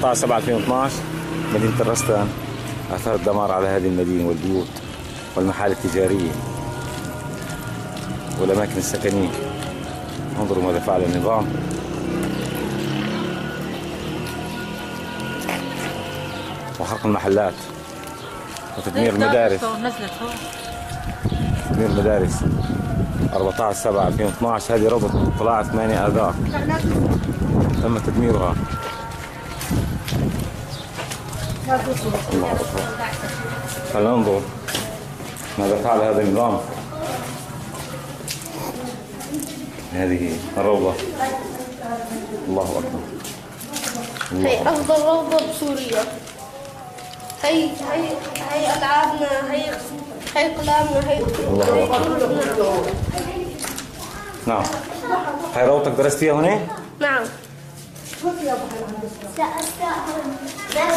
14 7 2012 مدينة الرستان آثار الدمار على هذه المدينة والبيوت والمحال التجارية والأماكن السكنية. انظروا ماذا فعل النظام. وحرق المحلات وتدمير المدارس. تدمير مدارس 14 7 2012 هذه روضة طلعت 8 آذار. تم تدميرها. الله أكبر خلينا ننظر. ماذا فعل هذا النظام؟ هذه الروضة. الله أكبر. الله هي أفضل روضة بسوريا. هي هي هي ألعابنا هي هي أقلامنا هي الله أكبر. نعم. هاي روضتك درست فيها هنا؟ نعم.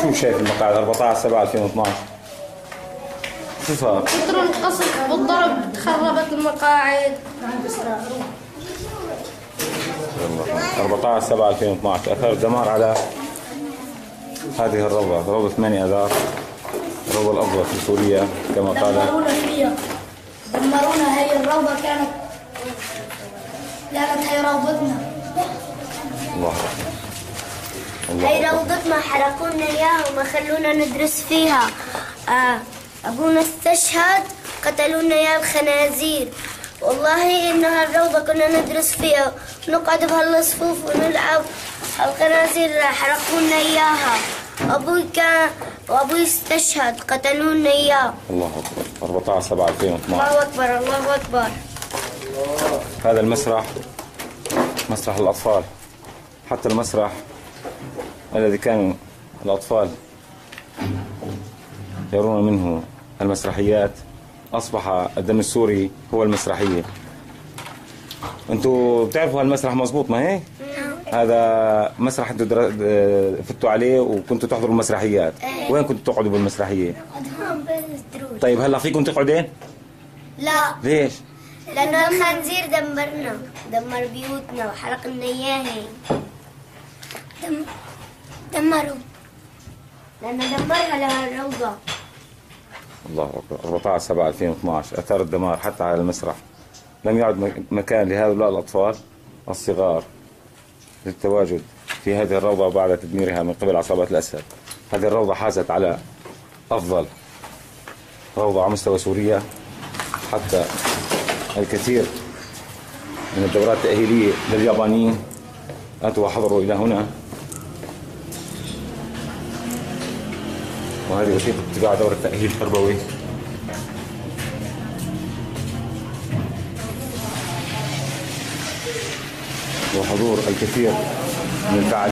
شو شايف المقاعد؟ 14 7 2012 شو صار؟ كثر القصف والضرب خربت المقاعد. 14 7 2012 اثار الدمار على هذه الروضة. روضة 8 اذار الروضه الأفضل في سوريا كما قال. دمرونا فيها. دمرونا هي الروضة كانت كانت هي روضتنا. الله أكبر. أكبر. روضتنا حرقوا لنا إياها وما خلونا ندرس فيها. آه ابونا استشهد قتلوا لنا اياها الخنازير والله إنها الروضة كنا ندرس فيها. نقعد بهالصفوف ونلعب. الخنازير حرقوا لنا إياها. أبوي كان وأبوي استشهد قتلوا لنا إياه. الله أكبر. 14 7 2012 الله أكبر الله أكبر. هذا المسرح مسرح الأطفال. حتى المسرح الذي كان الأطفال يرون منه المسرحيات أصبح الدم السوري هو المسرحية أنتوا بتعرفوا هالمسرح مزبوط ما هيك؟ هذا مسرح أنتوا در- فتوا عليه وكنتوا تحضروا المسرحيات وين كنتوا تقعدوا بالمسرحية؟ طيب هلا فيكم تقعدين؟ لا ليش؟ لأنه الخنزير دمرنا دمر بيوتنا وحرق لنا اياها دم دمروا لأنه دمرها لها الروضه الله أكبر. 14 7 2012 أثار الدمار حتى على المسرح. لم يعد مكان لهؤلاء الأطفال الصغار للتواجد في هذه الروضة بعد تدميرها من قبل عصابات الأسد. هذه الروضة حازت على أفضل روضة على مستوى سوريا. حتى الكثير من الدورات التأهيلية لليابانيين أتوا وحضروا إلى هنا. وهذه وثيقة اتباع دورة تأهيل تربوي وحضور الكثير من الفعاليات